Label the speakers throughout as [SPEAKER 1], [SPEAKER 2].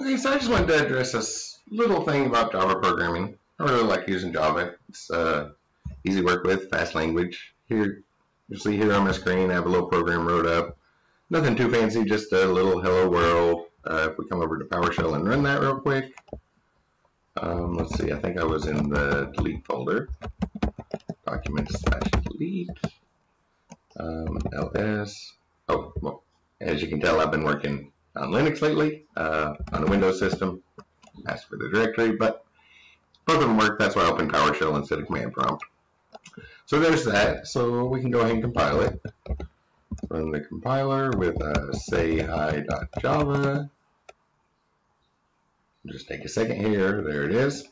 [SPEAKER 1] Okay, so I just wanted to address this little thing about Java programming. I really like using Java. It's uh, easy to work with, fast language. Here, you see here on my screen, I have a little program wrote up. Nothing too fancy, just a little hello world. Uh, if we come over to PowerShell and run that real quick. Um, let's see, I think I was in the delete folder. Documents slash delete. Um, ls. Oh, well, as you can tell, I've been working on Linux lately, uh, on a Windows system. Ask for the directory, but both of them work. That's why I opened PowerShell instead of command prompt. So there's that. So we can go ahead and compile it. Run the compiler with uh, say hi.java. Just take a second here. There it is.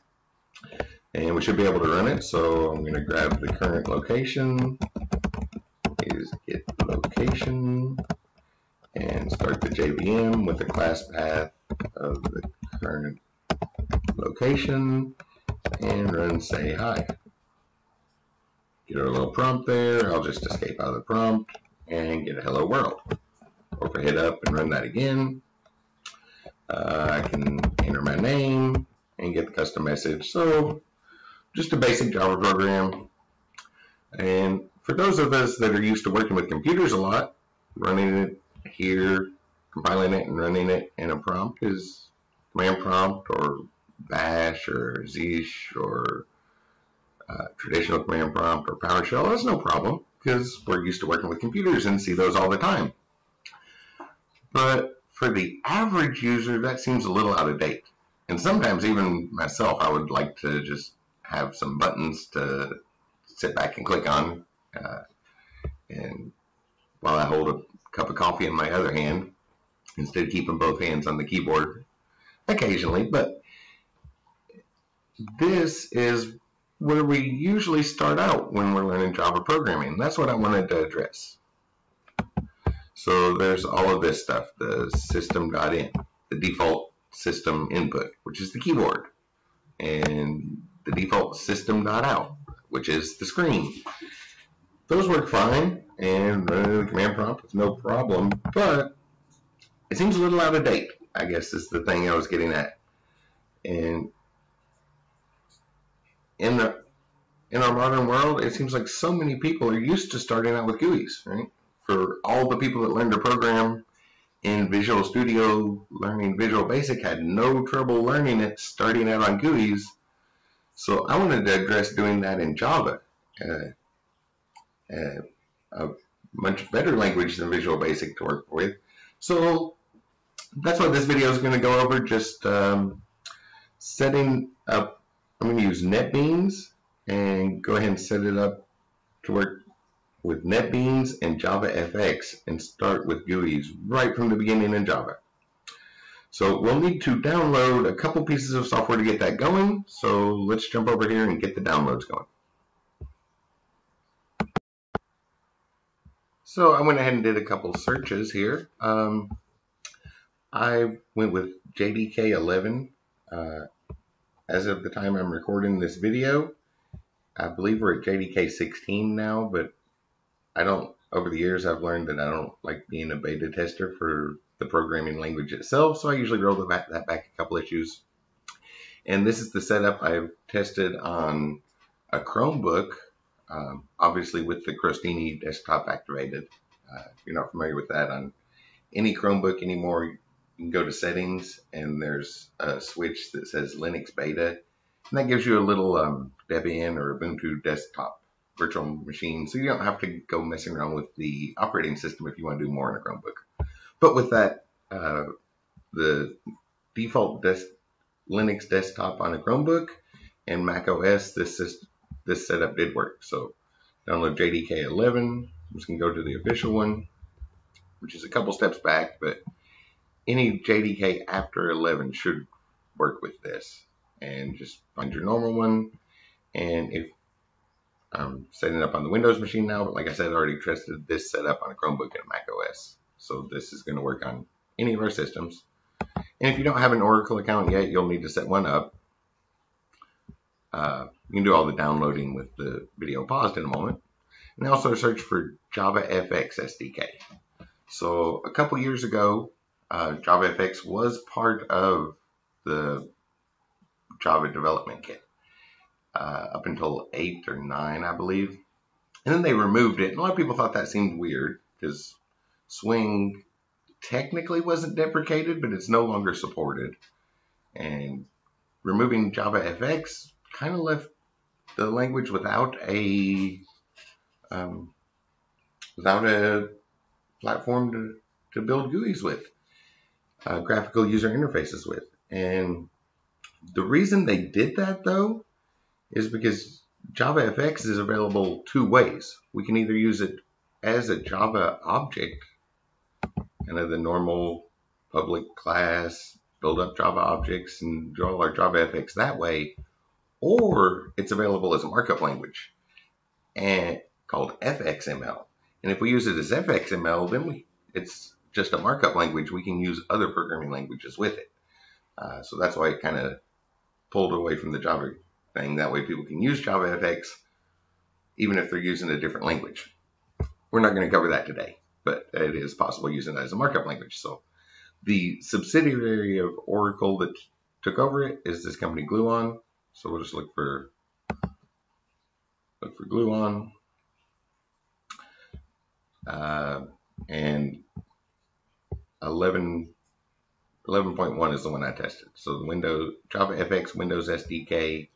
[SPEAKER 1] And we should be able to run it. So I'm going to grab the current location. Is get location and start the JVM with the class path of the current location and run say hi. Get a little prompt there. I'll just escape out of the prompt and get a hello world. Or if I hit up and run that again, uh, I can enter my name and get the custom message. So just a basic Java program. And for those of us that are used to working with computers a lot, running it here, compiling it and running it in a prompt is command prompt or bash or zesh or uh, traditional command prompt or PowerShell. That's no problem because we're used to working with computers and see those all the time. But for the average user, that seems a little out of date. And sometimes even myself, I would like to just have some buttons to sit back and click on. Uh, and while I hold a cup of coffee in my other hand, instead of keeping both hands on the keyboard occasionally. But this is where we usually start out when we're learning Java programming. That's what I wanted to address. So there's all of this stuff, the system.in, the default system input, which is the keyboard, and the default system.out, which is the screen. Those work fine and running the command prompt with no problem, but it seems a little out of date, I guess is the thing I was getting at. And in the in our modern world, it seems like so many people are used to starting out with GUIs, right? For all the people that learned to program in Visual Studio, learning Visual Basic had no trouble learning it starting out on GUIs. So I wanted to address doing that in Java. Uh, uh, a much better language than Visual Basic to work with. So that's what this video is going to go over, just um, setting up, I'm going to use NetBeans and go ahead and set it up to work with NetBeans and JavaFX and start with GUIs right from the beginning in Java. So we'll need to download a couple pieces of software to get that going. So let's jump over here and get the downloads going. So I went ahead and did a couple searches here. Um, I went with JDK11. Uh, as of the time I'm recording this video, I believe we're at JDK16 now, but I don't, over the years, I've learned that I don't like being a beta tester for the programming language itself, so I usually roll that back a couple issues. And this is the setup I've tested on a Chromebook um, obviously with the Crostini desktop activated. Uh, if you're not familiar with that, on any Chromebook anymore, you can go to settings and there's a switch that says Linux beta. And that gives you a little um, Debian or Ubuntu desktop virtual machine. So you don't have to go messing around with the operating system if you want to do more in a Chromebook. But with that, uh, the default des Linux desktop on a Chromebook and Mac OS, this is this setup did work. So download JDK 11. I'm just going to go to the official one, which is a couple steps back, but any JDK after 11 should work with this. And just find your normal one. And if I'm setting it up on the Windows machine now, but like I said, I already tested this setup on a Chromebook and a Mac OS. So this is going to work on any of our systems. And if you don't have an Oracle account yet, you'll need to set one up. Uh, you can do all the downloading with the video paused in a moment. And also search for JavaFX SDK. So a couple years ago, uh, JavaFX was part of the Java development kit uh, up until 8 or 9, I believe. And then they removed it. And a lot of people thought that seemed weird because Swing technically wasn't deprecated, but it's no longer supported. And removing JavaFX kind of left the language without a um, without a platform to, to build GUIs with, uh, graphical user interfaces with. And the reason they did that though is because JavaFX is available two ways. We can either use it as a Java object, kind of the normal public class, build up Java objects and draw our JavaFX that way, or it's available as a markup language and called FXML. And if we use it as FXML, then we it's just a markup language. We can use other programming languages with it. Uh, so that's why it kind of pulled away from the Java thing. That way people can use JavaFX even if they're using a different language. We're not going to cover that today, but it is possible using it as a markup language. So the subsidiary of Oracle that took over it is this company Gluon. So we'll just look for look for Gluon. Uh, and 11 11.1 is the one I tested. So the Windows Java FX Windows SDK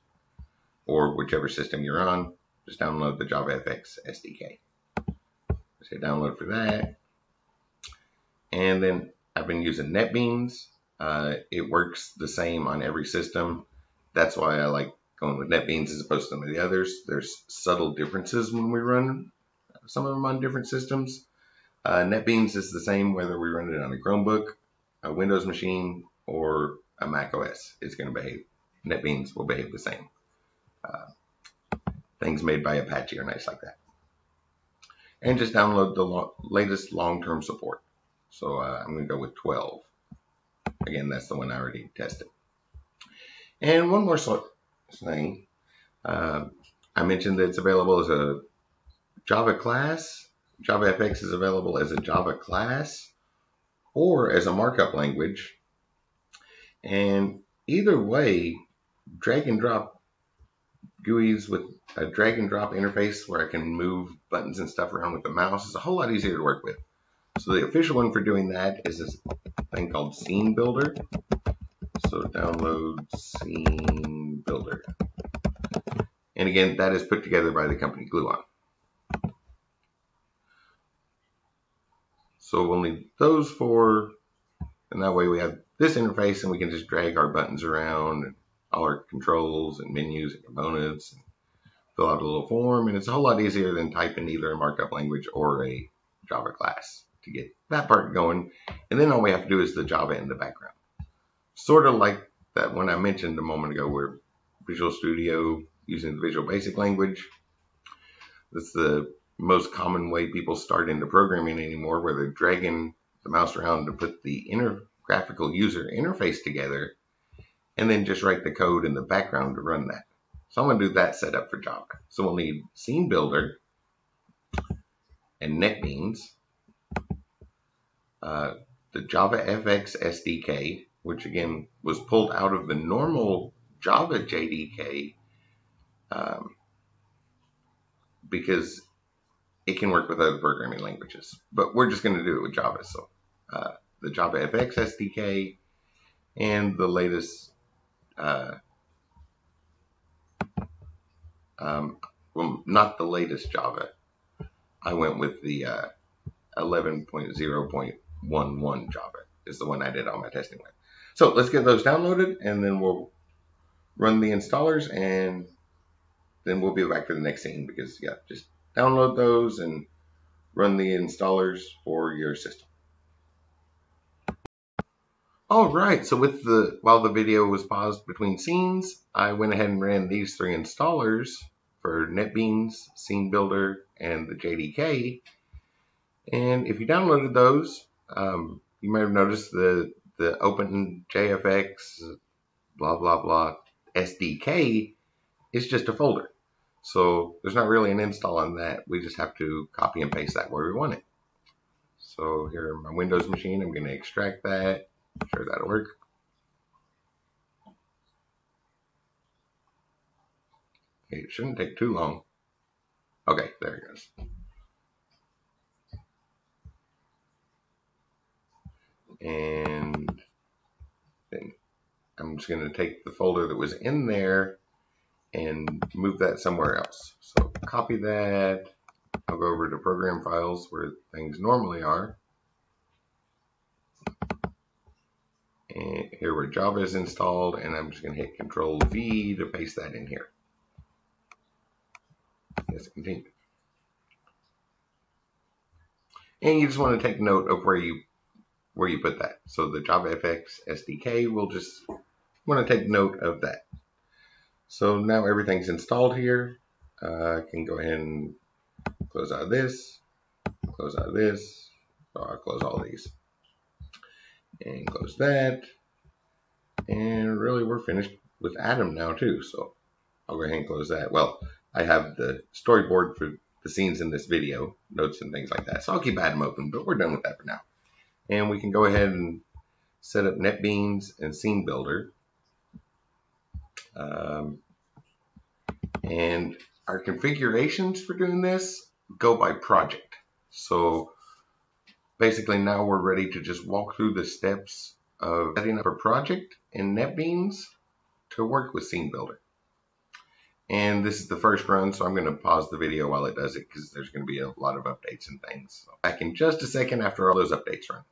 [SPEAKER 1] or whichever system you're on, just download the Java FX SDK. Say download for that. And then I've been using NetBeans. Uh, it works the same on every system. That's why I like going with NetBeans as opposed to some of the others. There's subtle differences when we run some of them on different systems. Uh, NetBeans is the same whether we run it on a Chromebook, a Windows machine, or a Mac OS. It's going to behave. NetBeans will behave the same. Uh, things made by Apache are nice like that. And just download the lo latest long-term support. So uh, I'm going to go with 12. Again, that's the one I already tested. And one more thing. Uh, I mentioned that it's available as a Java class. JavaFX is available as a Java class or as a markup language. And either way, drag and drop GUIs with a drag and drop interface where I can move buttons and stuff around with the mouse is a whole lot easier to work with. So the official one for doing that is this thing called Scene Builder. So download Scene Builder. And again, that is put together by the company Gluon. So we'll need those four, and that way we have this interface and we can just drag our buttons around and all our controls and menus and components and fill out a little form. And it's a whole lot easier than typing either a markup language or a Java class to get that part going. And then all we have to do is the Java in the background. Sort of like that one I mentioned a moment ago where Visual Studio using the Visual Basic language. That's the most common way people start into programming anymore, where they're dragging the mouse around to put the inner graphical user interface together and then just write the code in the background to run that. So I'm going to do that setup for Java. So we'll need Scene Builder and NetBeans, uh, the Java FX SDK, which again was pulled out of the normal Java JDK um, because it can work with other programming languages, but we're just going to do it with Java. So uh, the Java FX SDK and the latest, uh, um, well, not the latest Java. I went with the uh, 11.0.11 Java is the one I did all my testing with. So let's get those downloaded and then we'll run the installers and then we'll be back for the next scene because yeah, just download those and run the installers for your system. All right, so with the while the video was paused between scenes, I went ahead and ran these three installers for NetBeans, Scene Builder, and the JDK. And if you downloaded those, um, you might have noticed the the OpenJFX blah blah blah SDK is just a folder. So there's not really an install on that. We just have to copy and paste that where we want it. So here my Windows machine, I'm going to extract that. I'm Sure that'll work. It shouldn't take too long. Okay, there it goes. And I'm just going to take the folder that was in there and move that somewhere else. So copy that. I'll go over to program files where things normally are. And here where Java is installed, and I'm just going to hit Control V to paste that in here. Yes, continue. And you just want to take note of where you where you put that. So the JavaFX SDK will just want to take note of that. So now everything's installed here. Uh, I can go ahead and close out this, close out this, so I'll close all these. And close that. And really we're finished with Atom now too, so I'll go ahead and close that. Well, I have the storyboard for the scenes in this video, notes and things like that. So I'll keep Atom open, but we're done with that for now. And we can go ahead and set up NetBeans and Scene Builder. Um, and our configurations for doing this go by project. So basically now we're ready to just walk through the steps of setting up a project in NetBeans to work with Scene Builder. And this is the first run, so I'm going to pause the video while it does it because there's going to be a lot of updates and things. So back in just a second after all those updates run.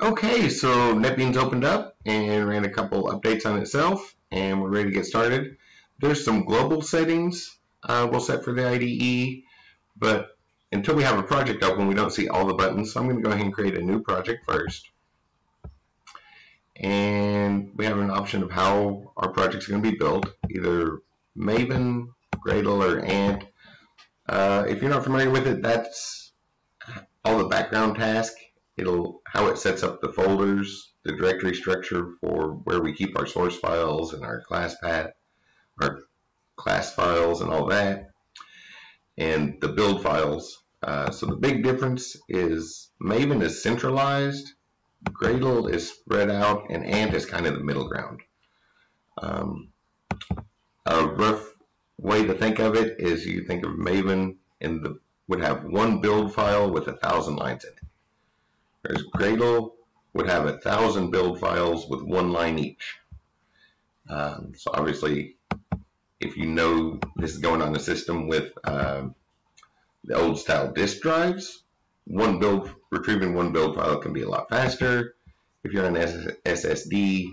[SPEAKER 1] Okay, so NetBeans opened up and ran a couple updates on itself, and we're ready to get started. There's some global settings uh, we'll set for the IDE, but until we have a project open, we don't see all the buttons. So I'm going to go ahead and create a new project first. And we have an option of how our project is going to be built, either Maven, Gradle, or Ant. Uh, if you're not familiar with it, that's all the background task. It'll how it sets up the folders, the directory structure for where we keep our source files and our class path, our class files and all that, and the build files. Uh, so the big difference is Maven is centralized, Gradle is spread out, and Ant is kind of the middle ground. Um, a rough way to think of it is you think of Maven and the would have one build file with a thousand lines in it. Whereas Gradle would have a thousand build files with one line each. Um, so obviously if you know this is going on the system with uh, the old style disk drives, one build retrieving one build file can be a lot faster. If you're on SSD,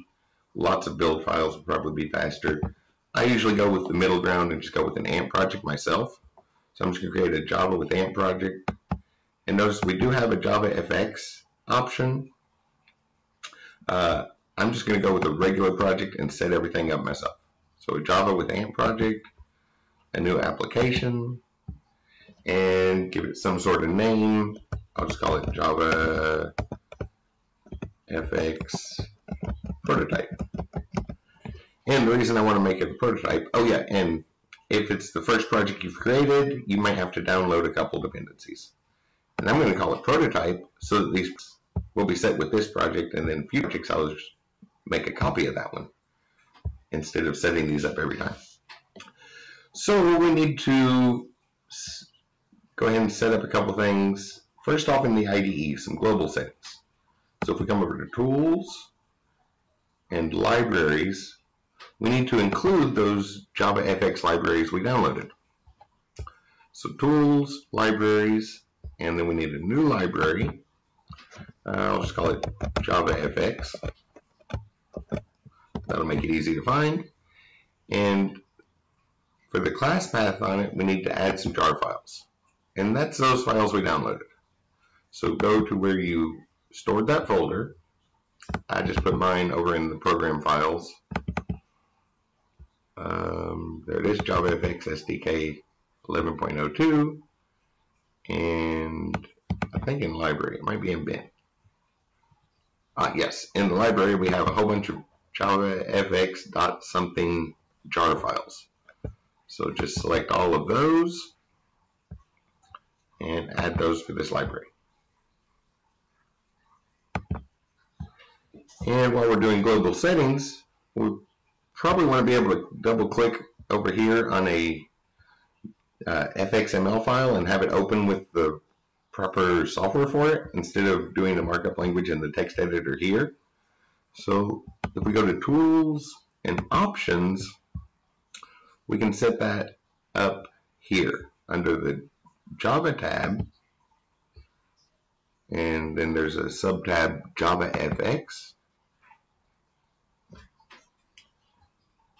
[SPEAKER 1] lots of build files will probably be faster. I usually go with the middle ground and just go with an ANT project myself. So I'm just going to create a Java with ANT project. And notice we do have a Java FX option. Uh, I'm just going to go with a regular project and set everything up myself. So a Java with ANT project, a new application, and give it some sort of name. I'll just call it Java FX prototype. And the reason I want to make it a prototype, oh yeah, and if it's the first project you've created, you might have to download a couple dependencies. And I'm going to call it prototype so that these will be set with this project and then future projects I'll just make a copy of that one instead of setting these up every time. So we need to go ahead and set up a couple things. First off in the IDE, some global settings. So if we come over to Tools and Libraries, we need to include those Java FX libraries we downloaded. So Tools, Libraries, and then we need a new library. Uh, I'll just call it Java FX. That'll make it easy to find. And for the class path on it, we need to add some jar files. And that's those files we downloaded. So go to where you stored that folder. I just put mine over in the program files. Um, there it is, JavaFX SDK 11.02. And I think in library, it might be in bin. Uh, yes, in the library we have a whole bunch of Java fx dot something jar files. So just select all of those and add those to this library. And while we're doing global settings, we probably want to be able to double click over here on a uh, FXML file and have it open with the proper software for it instead of doing the markup language in the text editor here. So if we go to tools and options, we can set that up here under the Java tab. And then there's a sub tab Java FX.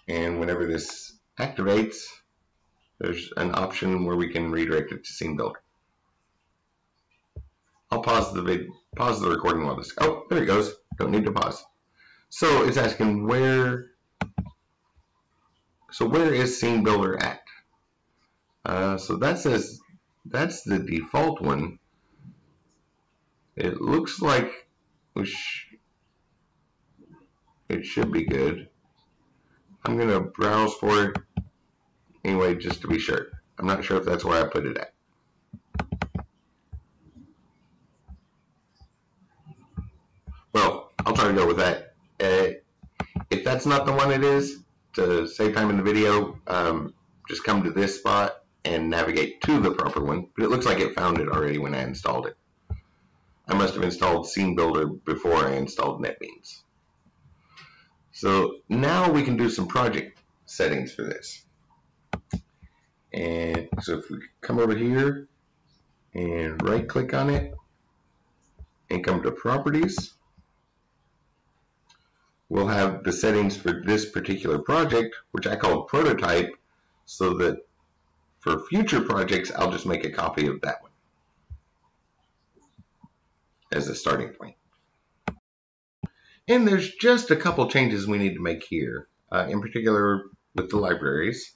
[SPEAKER 1] And whenever this activates, there's an option where we can redirect it to Scene Builder. I'll pause the pause the recording while this. Oh, there it goes. Don't need to pause. So it's asking where. So where is Scene Builder at? Uh, so that says that's the default one. It looks like it should be good. I'm going to browse for it anyway, just to be sure. I'm not sure if that's where I put it at. Well, I'll try to go with that. Uh, if that's not the one it is, to save time in the video, um, just come to this spot and navigate to the proper one. But it looks like it found it already when I installed it. I must have installed Scene Builder before I installed NetBeans. So now we can do some project settings for this. And so if we come over here and right click on it and come to properties, we'll have the settings for this particular project, which I call prototype, so that for future projects, I'll just make a copy of that one as a starting point. And there's just a couple changes we need to make here, uh, in particular with the libraries.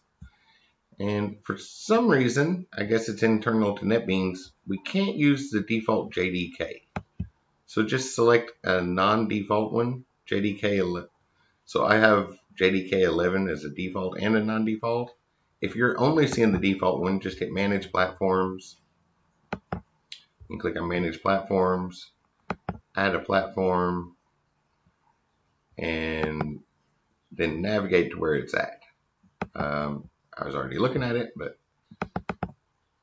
[SPEAKER 1] And for some reason, I guess it's internal to NetBeans, we can't use the default JDK. So just select a non-default one, JDK So I have JDK 11 as a default and a non-default. If you're only seeing the default one, just hit Manage Platforms and click on Manage Platforms, add a platform, and then navigate to where it's at. Um, I was already looking at it, but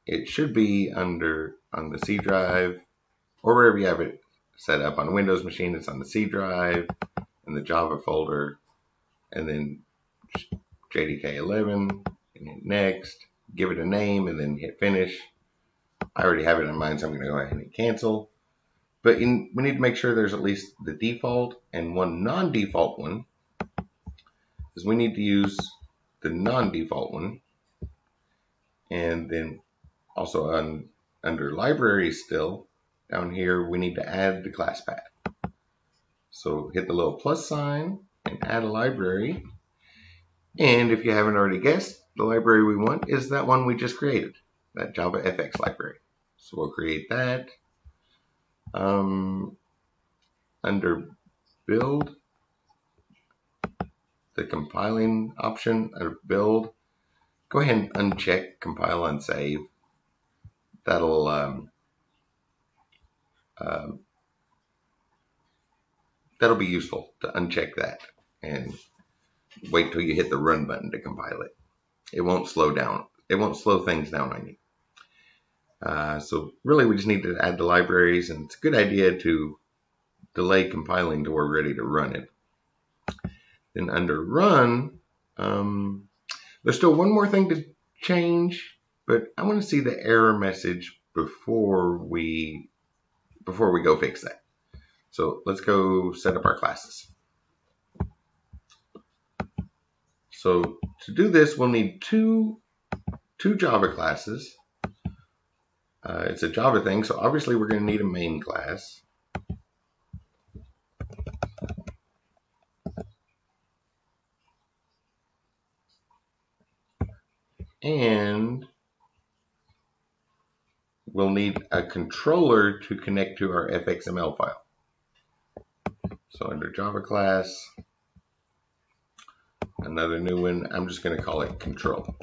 [SPEAKER 1] it should be under on the C drive or wherever you have it set up on a Windows machine. It's on the C drive in the Java folder, and then JDK 11, and hit next, give it a name, and then hit finish. I already have it in mind, so I'm going to go ahead and hit cancel. But in, we need to make sure there's at least the default and one non-default one, because we need to use the non-default one. And then also on under library still, down here, we need to add the class path. So hit the little plus sign and add a library. And if you haven't already guessed, the library we want is that one we just created, that Java FX library. So we'll create that. Um, under build, the compiling option under build, go ahead and uncheck compile and save. That'll um, uh, that'll be useful to uncheck that and wait till you hit the run button to compile it. It won't slow down. It won't slow things down on you. Uh, so really we just need to add the libraries and it's a good idea to delay compiling till we're ready to run it. Then under run, um, there's still one more thing to change, but I want to see the error message before we before we go fix that. So let's go set up our classes. So to do this, we'll need two, two Java classes. Uh, it's a Java thing, so obviously we're going to need a main class. And we'll need a controller to connect to our fxml file. So under Java class, another new one. I'm just going to call it control.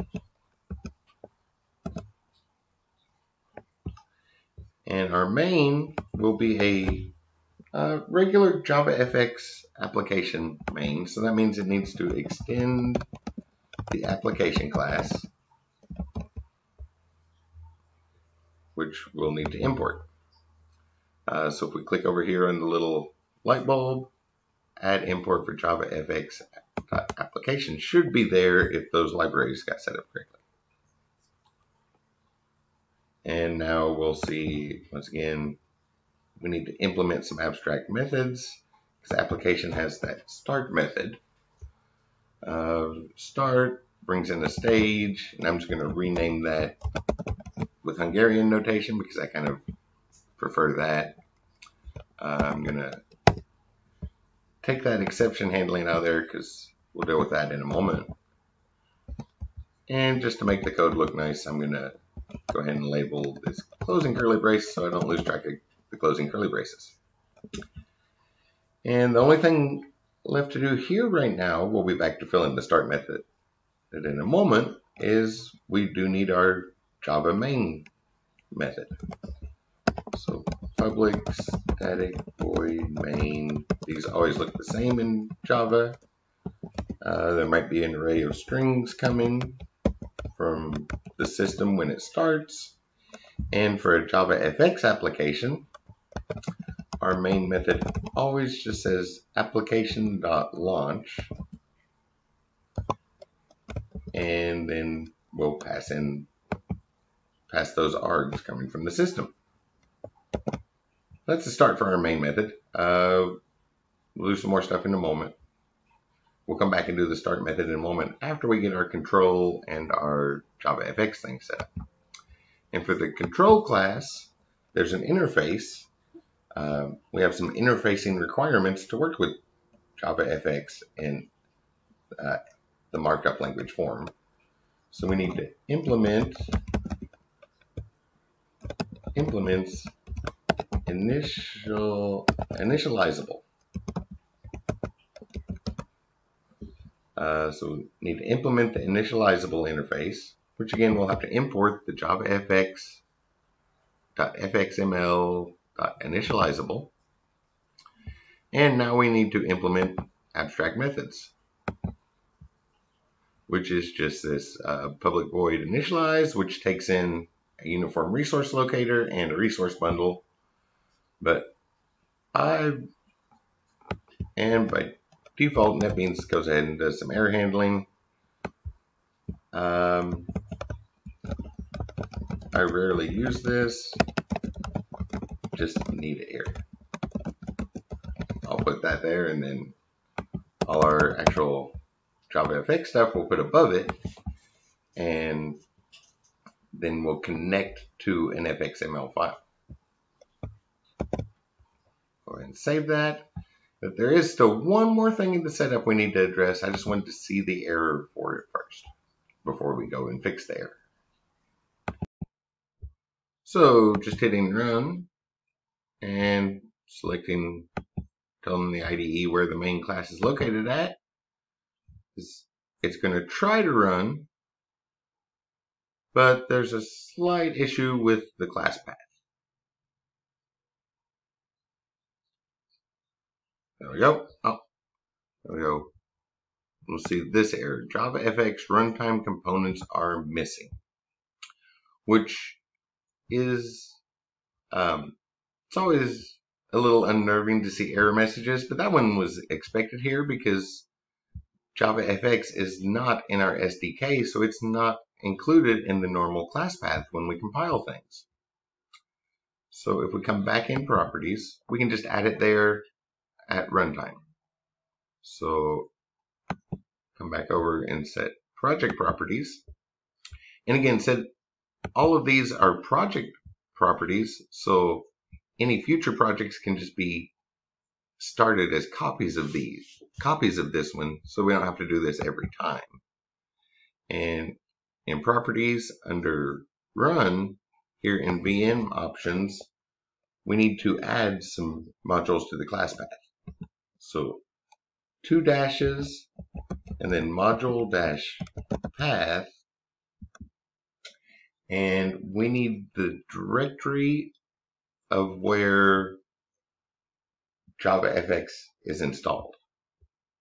[SPEAKER 1] And our main will be a, a regular JavaFX application main. So that means it needs to extend the application class, which we'll need to import. Uh, so if we click over here on the little light bulb, add import for JavaFX application should be there if those libraries got set up correctly. And now we'll see, once again, we need to implement some abstract methods because application has that start method. Uh, start brings in a stage, and I'm just going to rename that with Hungarian notation because I kind of prefer that. Uh, I'm going to take that exception handling out of there because we'll deal with that in a moment. And just to make the code look nice, I'm going to go ahead and label this closing curly brace so I don't lose track of the closing curly braces. And the only thing left to do here right now, we'll be back to fill in the start method and in a moment, is we do need our Java main method. So public static void main, these always look the same in Java. Uh, there might be an array of strings coming from the system when it starts. And for a JavaFX application, our main method always just says application.launch. And then we'll pass in pass those args coming from the system. The start for our main method. Uh, we'll do some more stuff in a moment. We'll come back and do the start method in a moment after we get our control and our JavaFX thing set up. And for the control class, there's an interface. Uh, we have some interfacing requirements to work with JavaFX in uh, the markup language form. So we need to implement implements initial initializable. Uh, so we need to implement the initializable interface, which again we'll have to import the javafx.fxml.initializable. And now we need to implement abstract methods, which is just this uh, public void initialize, which takes in a uniform resource locator and a resource bundle. But I, and by default, NetBeans goes ahead and does some error handling. Um, I rarely use this, just need error. I'll put that there and then all our actual JavaFX stuff we'll put above it and then we'll connect to an fxml file. Go ahead and save that. But there is still one more thing in the setup we need to address. I just wanted to see the error for it first before we go and fix the error. So just hitting run and selecting, telling the IDE where the main class is located at. It's going to try to run, but there's a slight issue with the class path. There we go. Oh, there we go. We'll see this error. JavaFX runtime components are missing, which is, um, it's always a little unnerving to see error messages, but that one was expected here because JavaFX is not in our SDK, so it's not included in the normal class path when we compile things. So if we come back in properties, we can just add it there at runtime. So come back over and set project properties. And again, said all of these are project properties. So any future projects can just be started as copies of these, copies of this one. So we don't have to do this every time. And in properties under run here in VM options, we need to add some modules to the class path. So two dashes and then module dash path. And we need the directory of where JavaFX is installed.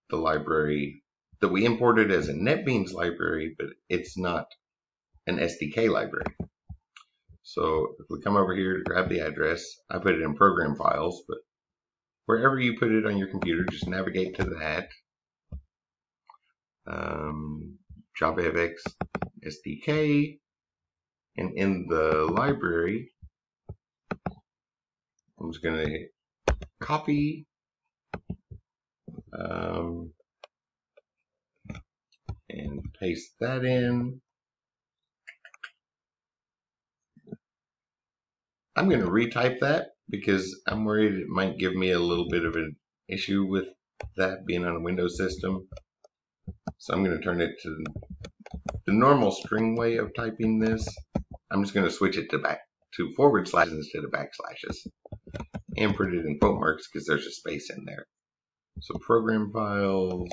[SPEAKER 1] The library that we imported as a NetBeans library, but it's not an SDK library. So if we come over here to grab the address, I put it in program files, but wherever you put it on your computer, just navigate to that. Um, JavaFX SDK, and in the library, I'm just going to copy um, and paste that in. I'm going to retype that because I'm worried it might give me a little bit of an issue with that being on a Windows system. So I'm going to turn it to the normal string way of typing this. I'm just going to switch it to back to forward slashes instead of backslashes and put it in quote marks because there's a space in there. So program files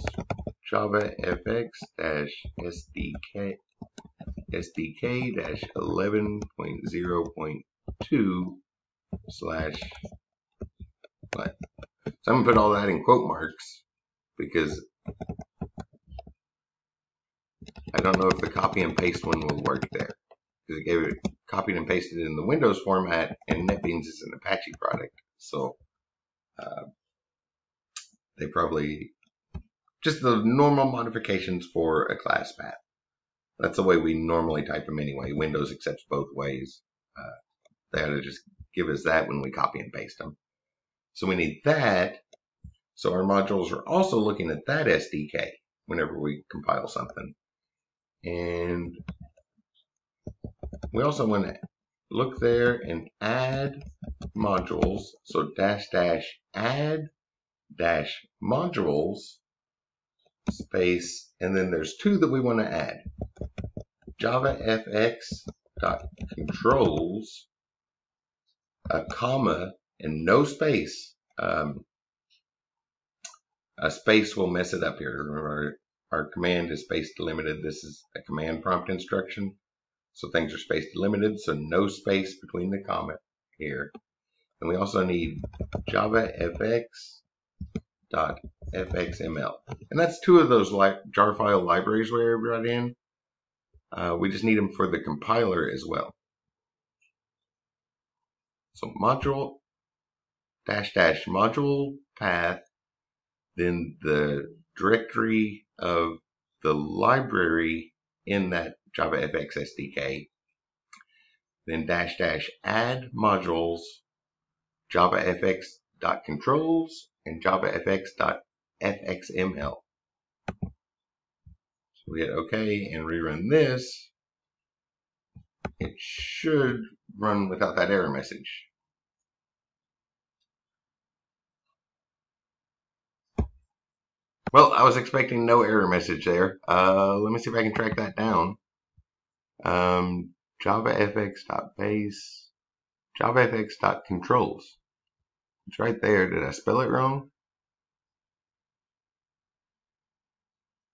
[SPEAKER 1] JavaFX SDK SDK 11.0.2 slash what? So I'm gonna put all that in quote marks because I don't know if the copy and paste one will work there because it gave it copied and pasted in the Windows format, and NetBeans is an Apache product, so uh, they probably just the normal modifications for a class path. That's the way we normally type them anyway. Windows accepts both ways. Uh, they ought to just give us that when we copy and paste them. So we need that. So our modules are also looking at that SDK whenever we compile something. And we also want to look there and add modules. So dash dash add dash modules space, and then there's two that we want to add. JavaFX dot controls a comma and no space. Um, a space will mess it up here. Our, our command is space delimited. This is a command prompt instruction. So things are space delimited, so no space between the comma here. And we also need JavaFX dot fxml. And that's two of those li jar file libraries we brought in. Uh, we just need them for the compiler as well. So module dash dash module path, then the directory of the library in that JavaFX SDK, then dash dash add modules, JavaFX.controls, and JavaFX.fxml. So we hit OK and rerun this. It should run without that error message. Well, I was expecting no error message there. Uh, let me see if I can track that down. Um, JavaFX.base, JavaFX.controls. It's right there. Did I spell it wrong?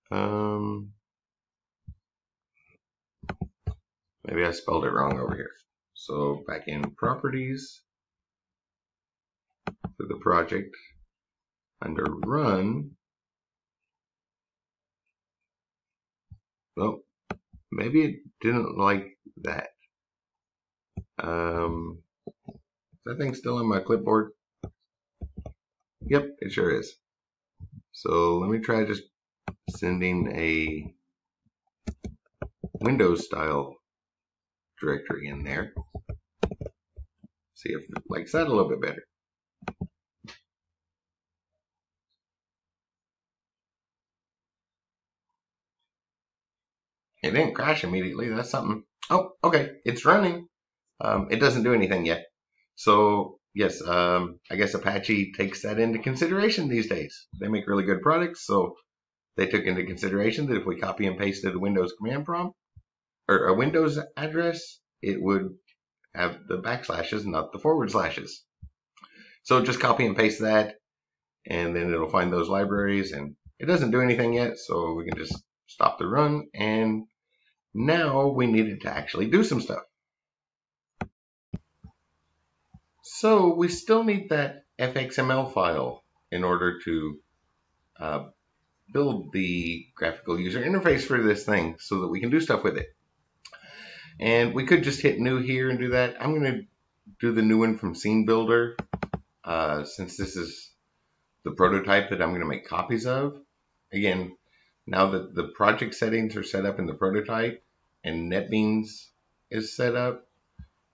[SPEAKER 1] Um, maybe I spelled it wrong over here. So back in properties for the project under run. Well, maybe it didn't like that. Um, is that thing still on my clipboard? Yep, it sure is. So let me try just sending a Windows style directory in there. See if it likes that a little bit better. It didn't crash immediately. That's something. Oh, okay. It's running. Um, it doesn't do anything yet. So yes, um, I guess Apache takes that into consideration these days. They make really good products, so they took into consideration that if we copy and pasted a Windows command prompt or a Windows address, it would have the backslashes, not the forward slashes. So just copy and paste that, and then it'll find those libraries, and it doesn't do anything yet, so we can just stop the run, and now we needed to actually do some stuff. So we still need that fxml file in order to uh, build the graphical user interface for this thing so that we can do stuff with it. And we could just hit new here and do that. I'm going to do the new one from Scene Builder uh, since this is the prototype that I'm going to make copies of. Again, now that the project settings are set up in the prototype and NetBeans is set up,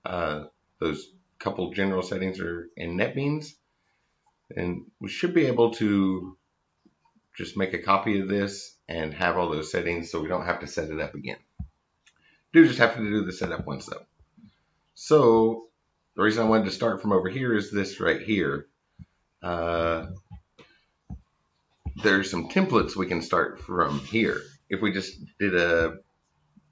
[SPEAKER 1] uh, those couple general settings are in NetBeans, and we should be able to just make a copy of this and have all those settings so we don't have to set it up again. Do just have to do the setup once though. So the reason I wanted to start from over here is this right here. Uh, there's some templates we can start from here. If we just did a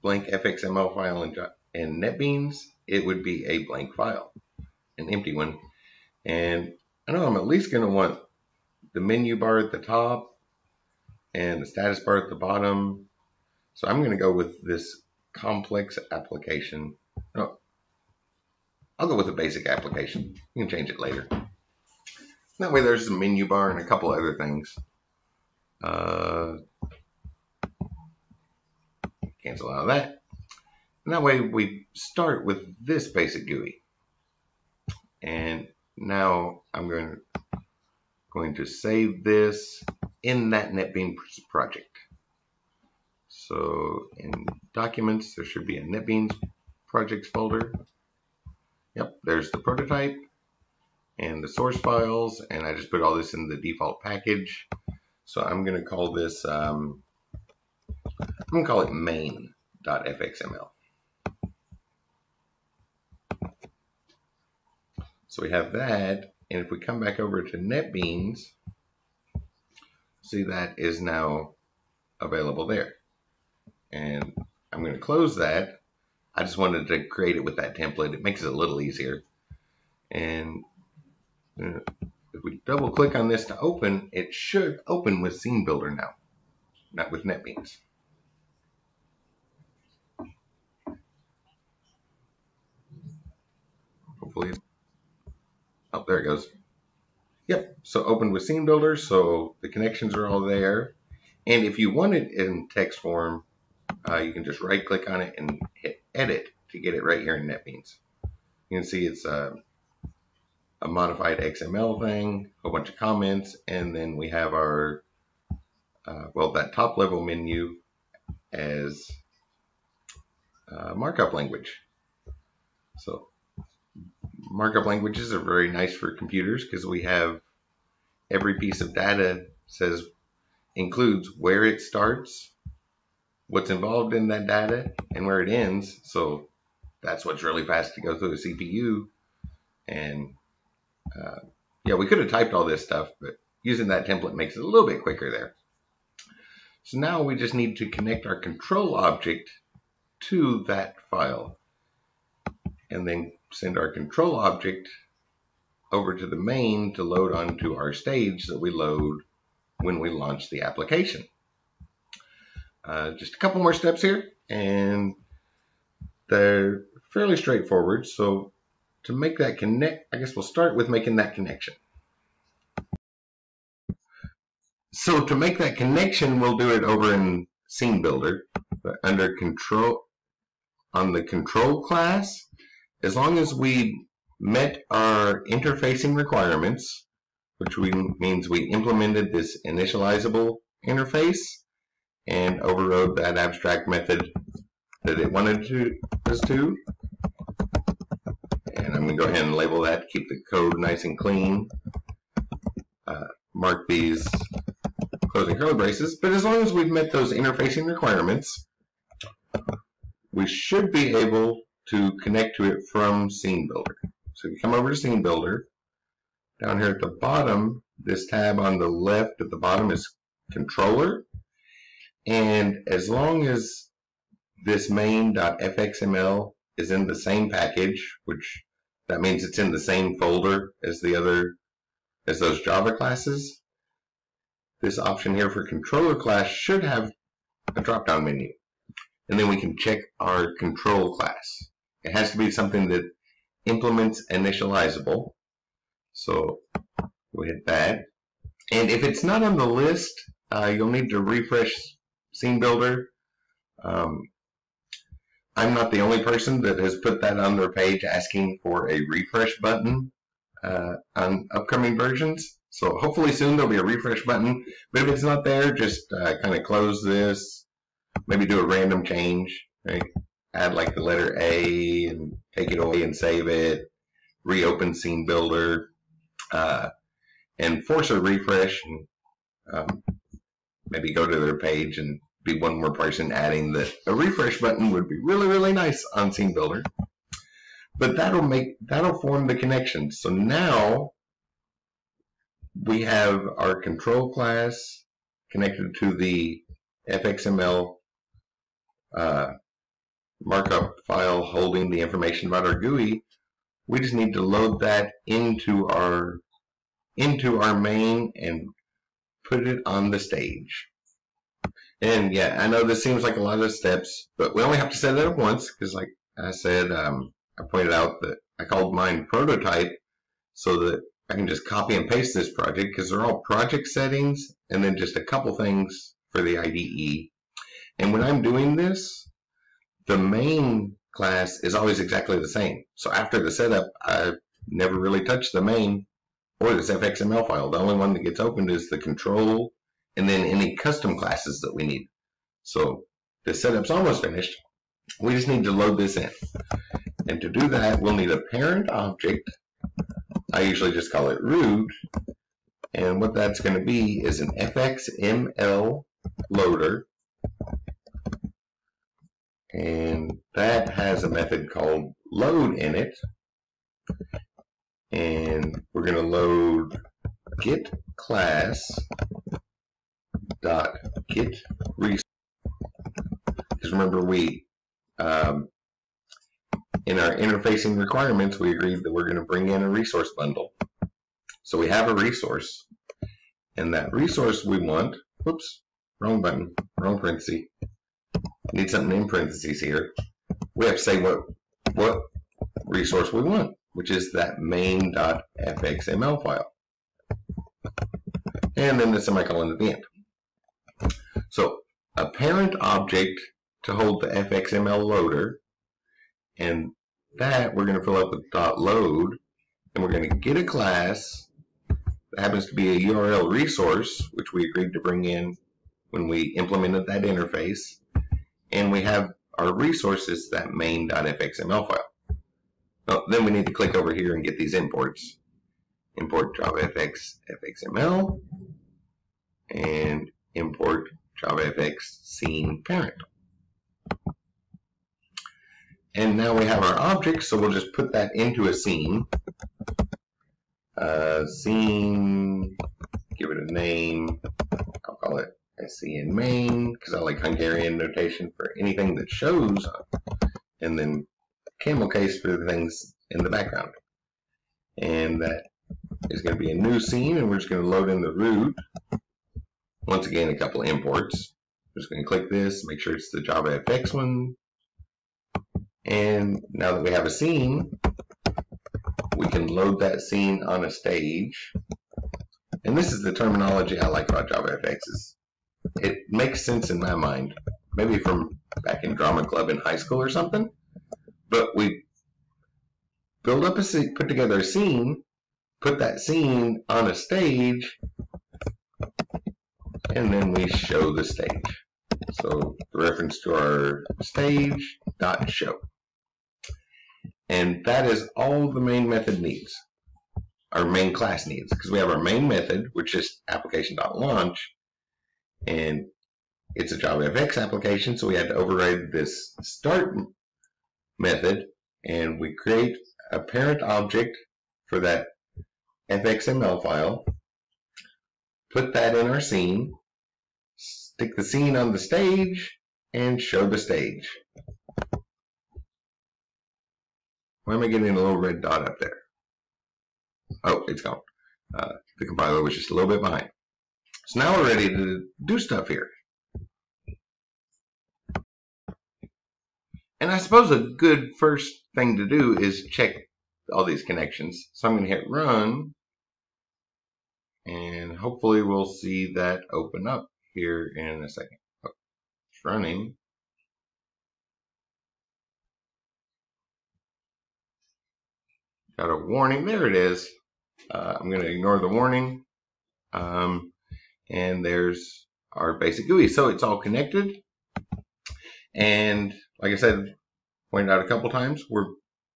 [SPEAKER 1] blank fxml file in, in NetBeans, it would be a blank file, an empty one. And I know I'm at least going to want the menu bar at the top and the status bar at the bottom. So I'm going to go with this complex application. I'll go with a basic application. You can change it later. That way there's a menu bar and a couple other things. Uh, cancel out of that. And that way we start with this basic GUI. And now I'm going to, going to save this in that NetBeans project. So in documents, there should be a NetBeans projects folder. Yep, there's the prototype and the source files, and I just put all this in the default package. So I'm going to call this, um, I'm going to call it main.fxml. So we have that, and if we come back over to NetBeans, see that is now available there. And I'm going to close that. I just wanted to create it with that template. It makes it a little easier. And uh, if we double click on this to open, it should open with Scene Builder now, not with NetBeans. Hopefully, oh, there it goes. Yep, so open with Scene Builder, so the connections are all there. And if you want it in text form, uh, you can just right click on it and hit edit to get it right here in NetBeans. You can see it's uh, a modified XML thing, a bunch of comments, and then we have our, uh, well, that top level menu as uh, markup language. So markup languages are very nice for computers because we have every piece of data says includes where it starts, what's involved in that data, and where it ends. So that's what's really fast to go through the CPU. And uh, yeah, we could have typed all this stuff, but using that template makes it a little bit quicker there. So now we just need to connect our control object to that file and then send our control object over to the main to load onto our stage that we load when we launch the application. Uh, just a couple more steps here and they're fairly straightforward. So to make that connect, I guess we'll start with making that connection. So to make that connection, we'll do it over in Scene Builder, under control, on the control class, as long as we met our interfacing requirements, which we, means we implemented this initializable interface and overrode that abstract method that it wanted to us to, and I'm going to go ahead and label that, keep the code nice and clean. Uh, mark these closing curly braces, but as long as we've met those interfacing requirements, we should be able to connect to it from Scene Builder. So you come over to Scene Builder, down here at the bottom, this tab on the left at the bottom is Controller. And as long as this main.fxml is in the same package, which that means it's in the same folder as the other, as those Java classes. This option here for controller class should have a drop-down menu. And then we can check our control class. It has to be something that implements initializable. So we'll hit that. And if it's not on the list, uh, you'll need to refresh Scene Builder. Um, I'm not the only person that has put that on their page asking for a refresh button uh, on upcoming versions. So hopefully soon there'll be a refresh button. But if it's not there, just uh, kind of close this, maybe do a random change, right? Add like the letter A and take it away and save it. Reopen Scene Builder uh, and force a refresh and um, maybe go to their page and be one more person adding that a refresh button would be really, really nice on Scene Builder. But that'll make, that'll form the connection. So now we have our control class connected to the FXML uh, markup file holding the information about our GUI. We just need to load that into our into our main and put it on the stage. And yeah, I know this seems like a lot of steps, but we only have to set it up once because like I said, um, I pointed out that I called mine prototype so that I can just copy and paste this project because they're all project settings and then just a couple things for the IDE. And when I'm doing this, the main class is always exactly the same. So after the setup, I never really touch the main or this FXML file. The only one that gets opened is the control and then any custom classes that we need. So the setup's almost finished. We just need to load this in. And to do that, we'll need a parent object. I usually just call it root. And what that's going to be is an FXML loader. And that has a method called load in it. And we're going to load get class dot get resource. Because remember, we um, in our interfacing requirements, we agreed that we're going to bring in a resource bundle. So we have a resource, and that resource we want, whoops, wrong button, wrong parenthesis. Need something in parentheses here. We have to say what what resource we want, which is that main.fxml file. And then the semicolon at the end. So a parent object to hold the fxml loader, and that we're going to fill up with dot load, and we're going to get a class that happens to be a URL resource, which we agreed to bring in when we implemented that interface, and we have our resources, that main.fxml file. Then we need to click over here and get these imports. Import JavaFX FXML and import JavaFX scene parent. And now we have our object, so we'll just put that into a scene. Uh, scene, give it a name. I'll call it SCN main, because I like Hungarian notation for anything that shows, and then camel case for the things in the background. And that is going to be a new scene, and we're just going to load in the root. Once again, a couple imports. I'm just going to click this, make sure it's the JavaFX one. And now that we have a scene, we can load that scene on a stage. And this is the terminology I like about JavaFX. Is it makes sense in my mind. Maybe from back in drama club in high school or something. But we build up a scene, put together a scene, put that scene on a stage, and then we show the stage. So reference to our stage dot show. And that is all the main method needs. Our main class needs. Because we have our main method, which is application.launch, and it's a JavaFX application, so we had to override this start method, and we create a parent object for that fxml file, put that in our scene, stick the scene on the stage, and show the stage. Why am I getting a little red dot up there? Oh, it's gone. Uh, the compiler was just a little bit behind. So now we're ready to do stuff here. And I suppose a good first thing to do is check all these connections. So I'm going to hit run, And hopefully we'll see that open up here in a second. Oh, it's running. Got a warning. There it is. Uh, I'm going to ignore the warning. Um, and there's our basic GUI. So it's all connected. And like I said, pointed out a couple times, we're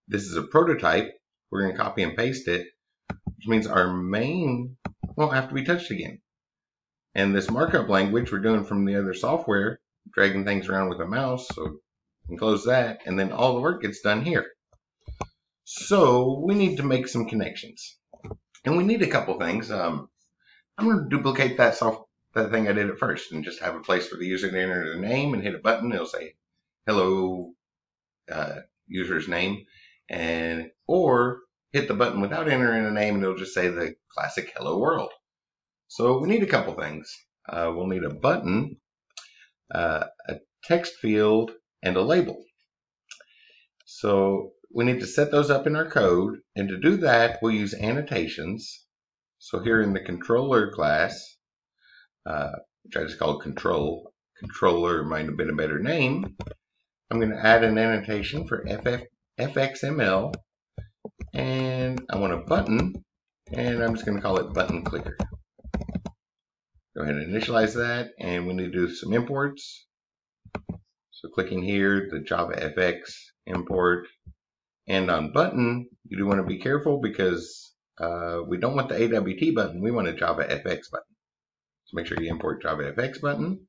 [SPEAKER 1] this is a prototype. We're going to copy and paste it, which means our main won't have to be touched again. And this markup language we're doing from the other software, dragging things around with a mouse, so close that, and then all the work gets done here. So we need to make some connections. And we need a couple things. Um, I'm going to duplicate that that thing I did at first and just have a place for the user to enter their name and hit a button. It'll say, hello, uh, user's name. And, or hit the button without entering a name and it'll just say the classic hello world. So we need a couple things. Uh, we'll need a button, uh, a text field, and a label. So we need to set those up in our code. And to do that, we'll use annotations. So here in the controller class, uh, which I just called control, controller might have been a better name, I'm going to add an annotation for FF, FXML. And I want a button, and I'm just going to call it button clicker. Go ahead and initialize that, and we need to do some imports. So clicking here, the JavaFX import, and on button, you do want to be careful because uh, we don't want the AWT button. We want a JavaFX button. So make sure you import JavaFX button.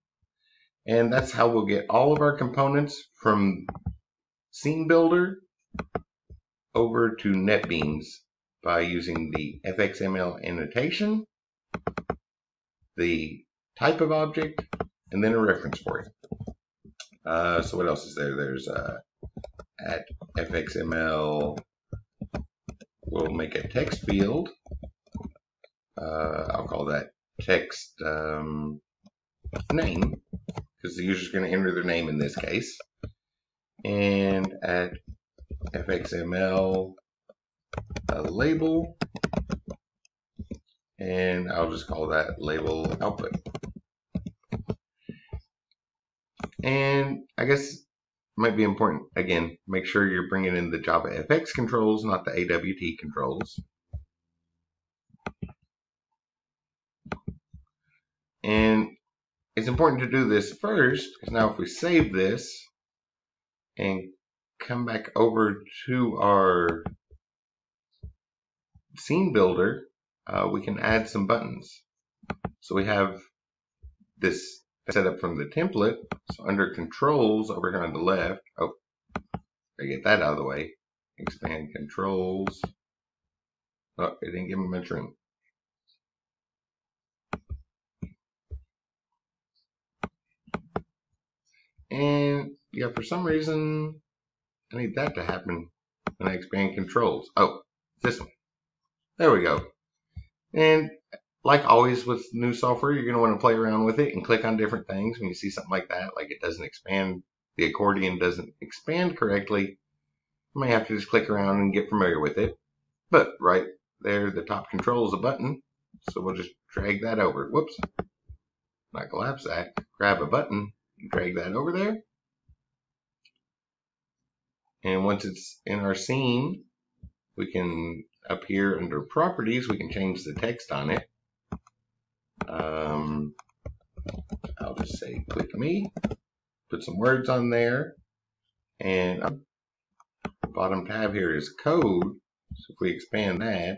[SPEAKER 1] And that's how we'll get all of our components from Scene Builder over to NetBeans by using the FXML annotation, the type of object, and then a reference for it. Uh, so what else is there? There's uh, at fxml, we'll make a text field. Uh, I'll call that text um, name because the user is going to enter their name in this case. And at fxml a uh, label, and I'll just call that label output. And I guess might be important. Again, make sure you're bringing in the Java FX controls, not the AWT controls. And it's important to do this first, because now if we save this and come back over to our scene builder, uh, we can add some buttons. So we have this set up from the template. So under controls over here on the left, oh, I get that out of the way. Expand controls. Oh, it didn't give me much room. And yeah, for some reason, I need that to happen when I expand controls. Oh, this one. There we go. And like always with new software, you're going to want to play around with it and click on different things when you see something like that, like it doesn't expand, the accordion doesn't expand correctly. You may have to just click around and get familiar with it. But right there, the top control is a button. So we'll just drag that over. Whoops. Not collapse that. Grab a button drag that over there. And once it's in our scene, we can, up here under properties, we can change the text on it. Um, I'll just say click me, put some words on there, and um, the bottom tab here is code. So if we expand that,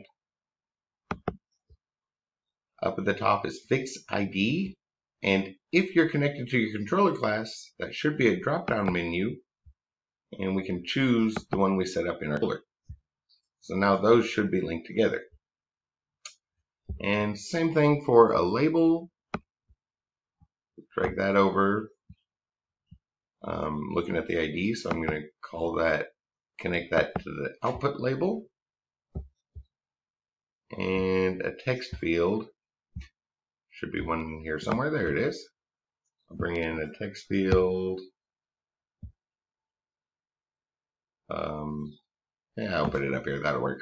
[SPEAKER 1] up at the top is fix ID. And if you're connected to your controller class, that should be a drop-down menu. And we can choose the one we set up in our controller. So now those should be linked together. And same thing for a label. Drag that over. Um, looking at the ID, so I'm going to call that, connect that to the output label. And a text field. Should be one here somewhere. There it is. I'll bring in a text field. Um, yeah, I'll put it up here. That'll work.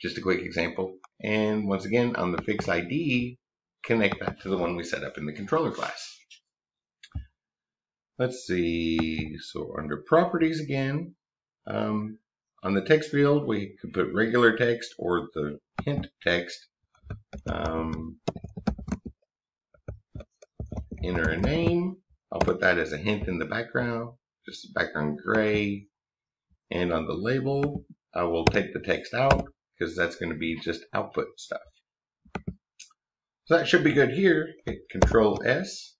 [SPEAKER 1] Just a quick example. And once again, on the fx:id, connect that to the one we set up in the controller class. Let's see, so under properties again, um, on the text field, we could put regular text or the hint text. Um, enter a name. I'll put that as a hint in the background, just background gray. And on the label, I will take the text out because that's going to be just output stuff. So that should be good here. Hit Control S.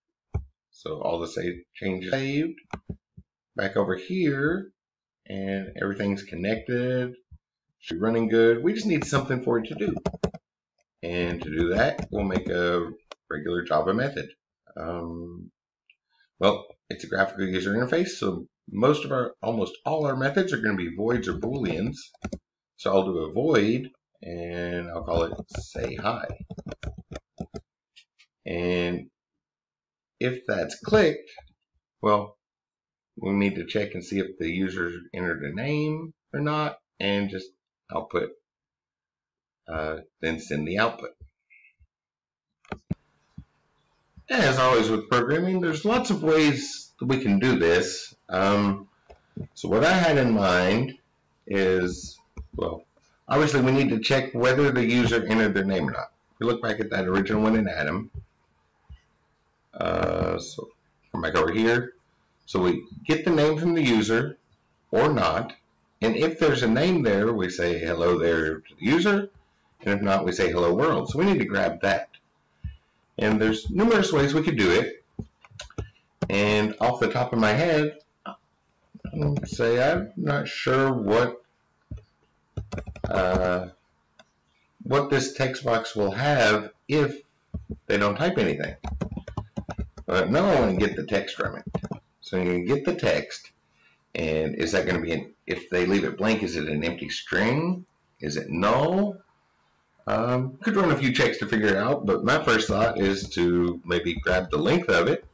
[SPEAKER 1] So all the save changes saved. Back over here, and everything's connected. Should be running good. We just need something for it to do. And to do that, we'll make a regular Java method. Um, well, it's a graphical user interface, so most of our, almost all our methods are going to be voids or booleans. So I'll do a void, and I'll call it say hi. And if that's clicked, well, we need to check and see if the user entered a name or not, and just output, uh, then send the output. As always with programming, there's lots of ways we can do this. Um, so what I had in mind is, well, obviously we need to check whether the user entered their name or not. We look back at that original one in Atom, uh, so come back over here. So we get the name from the user or not. And if there's a name there, we say hello there to the user. And if not, we say hello world. So we need to grab that. And there's numerous ways we could do it. And off the top of my head, I'll say I'm not sure what uh, what this text box will have if they don't type anything. But now I want to get the text from it. So you get the text, and is that going to be, an, if they leave it blank, is it an empty string? Is it null? Um, could run a few checks to figure it out, but my first thought is to maybe grab the length of it,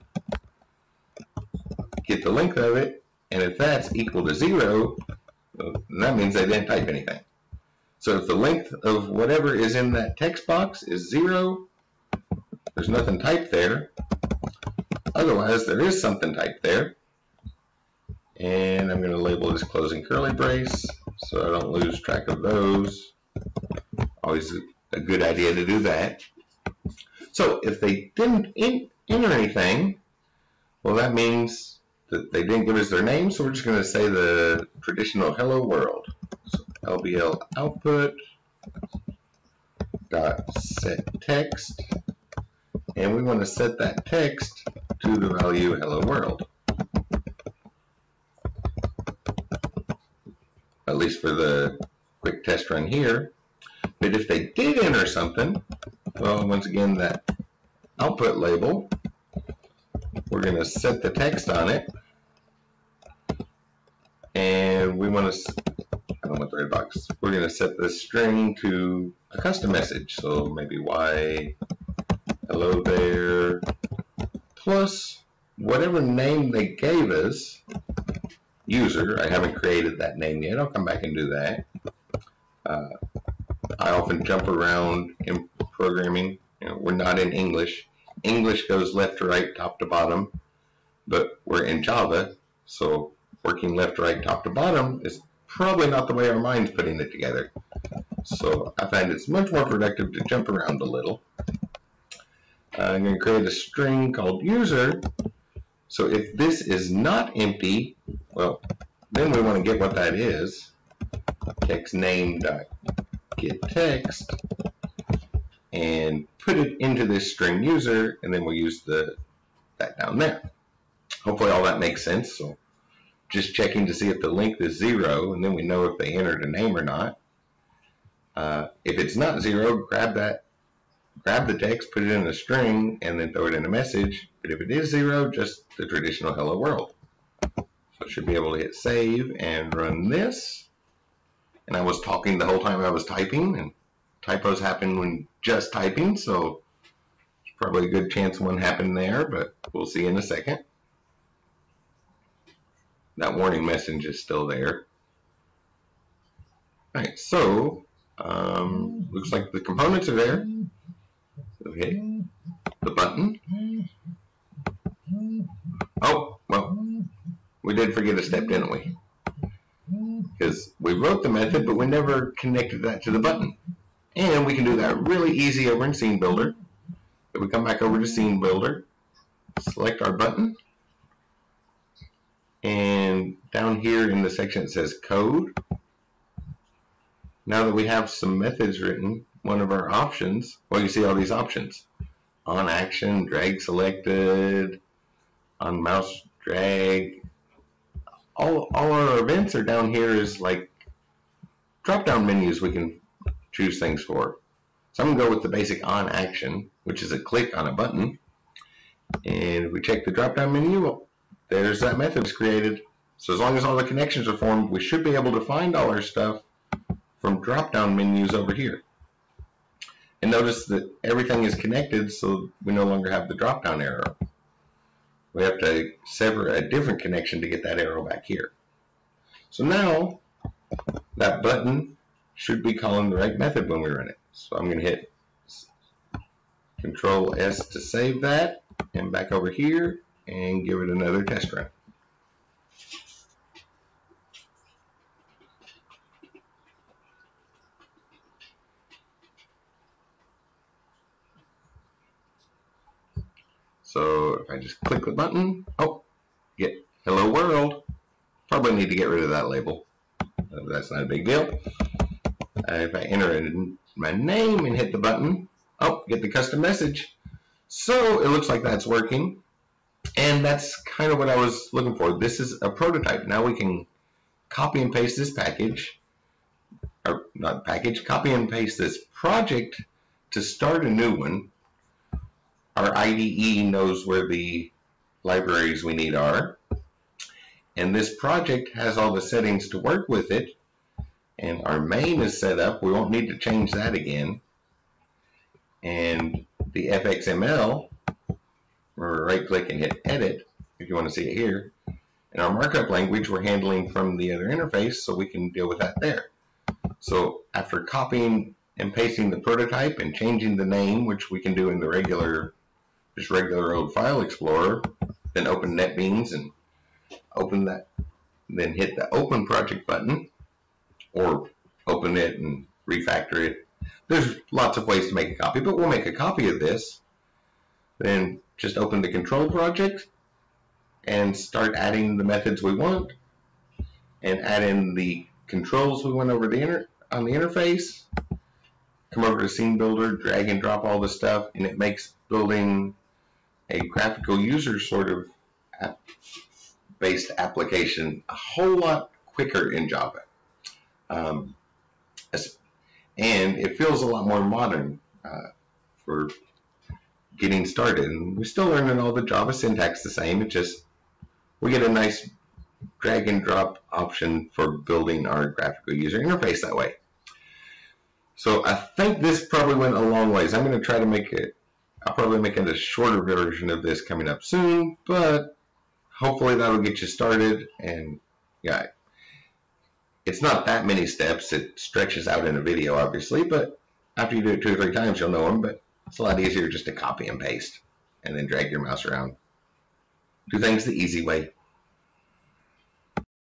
[SPEAKER 1] get the length of it, and if that's equal to zero, that means they didn't type anything. So if the length of whatever is in that text box is zero, there's nothing typed there, Otherwise, there is something typed there. And I'm going to label this closing curly brace so I don't lose track of those. Always a good idea to do that. So if they didn't enter anything, well, that means that they didn't give us their name, so we're just going to say the traditional hello world. So LBL output dot set text, and we want to set that text to the value hello world. At least for the quick test run here. But if they did enter something, well, once again, that output label, we're going to set the text on it. And we want to, I don't want the red box, we're going to set the string to a custom message. So maybe Y, hello there, plus whatever name they gave us, user, I haven't created that name yet, I'll come back and do that. Uh, I often jump around in programming, you know, we're not in English. English goes left to right, top to bottom, but we're in Java, so working left to right, top to bottom is probably not the way our mind's putting it together. So I find it's much more productive to jump around a little. Uh, I'm going to create a string called user. So if this is not empty, well, then we want to get what that is. Text name dot get text and put it into this string user, and then we'll use the that down there. Hopefully all that makes sense. So just checking to see if the length is zero, and then we know if they entered a name or not. Uh, if it's not zero, grab that grab the text, put it in a string, and then throw it in a message. But if it is zero, just the traditional hello world. So I should be able to hit save and run this. And I was talking the whole time I was typing, and typos happen when just typing, so probably a good chance one happened there, but we'll see in a second. That warning message is still there. All right, so Um, looks like the components are there. Okay, the button. Oh, well, we did forget a step, didn't we? Because we wrote the method, but we never connected that to the button. And we can do that really easy over in Scene Builder. If we come back over to Scene Builder, select our button, and down here in the section it says Code, now that we have some methods written, one of our options, well you see all these options. On action, drag selected, on mouse drag. All, all our events are down here is like drop down menus we can choose things for. So I'm going to go with the basic on action, which is a click on a button. And if we check the drop down menu, there's that methods created. So as long as all the connections are formed, we should be able to find all our stuff from drop-down menus over here. And notice that everything is connected so we no longer have the drop-down arrow. We have to sever a different connection to get that arrow back here. So now that button should be calling the right method when we run it. So I'm going to hit Control S to save that and back over here and give it another test run. So if I just click the button, oh, get hello world. Probably need to get rid of that label. Uh, that's not a big deal. Uh, if I enter in my name and hit the button, oh, get the custom message. So it looks like that's working. And that's kind of what I was looking for. This is a prototype. Now we can copy and paste this package, or not package, copy and paste this project to start a new one our IDE knows where the libraries we need are. And this project has all the settings to work with it. And our main is set up. We won't need to change that again. And the FXML, right click and hit edit if you want to see it here. And our markup language we're handling from the other interface so we can deal with that there. So after copying and pasting the prototype and changing the name, which we can do in the regular just regular old file explorer, then open NetBeans and open that, then hit the open project button or open it and refactor it. There's lots of ways to make a copy, but we'll make a copy of this. Then just open the control project and start adding the methods we want and add in the controls we went over the on the interface. Come over to Scene Builder, drag and drop all the stuff, and it makes building a graphical user sort of app based application a whole lot quicker in Java. Um, and it feels a lot more modern uh, for getting started. And we're still learning all the Java syntax the same. It just, we get a nice drag and drop option for building our graphical user interface that way. So I think this probably went a long ways. I'm going to try to make it I'll probably make a shorter version of this coming up soon, but hopefully that'll get you started. And yeah, it's not that many steps. It stretches out in a video, obviously, but after you do it two or three times, you'll know them. But it's a lot easier just to copy and paste and then drag your mouse around. Do things the easy way.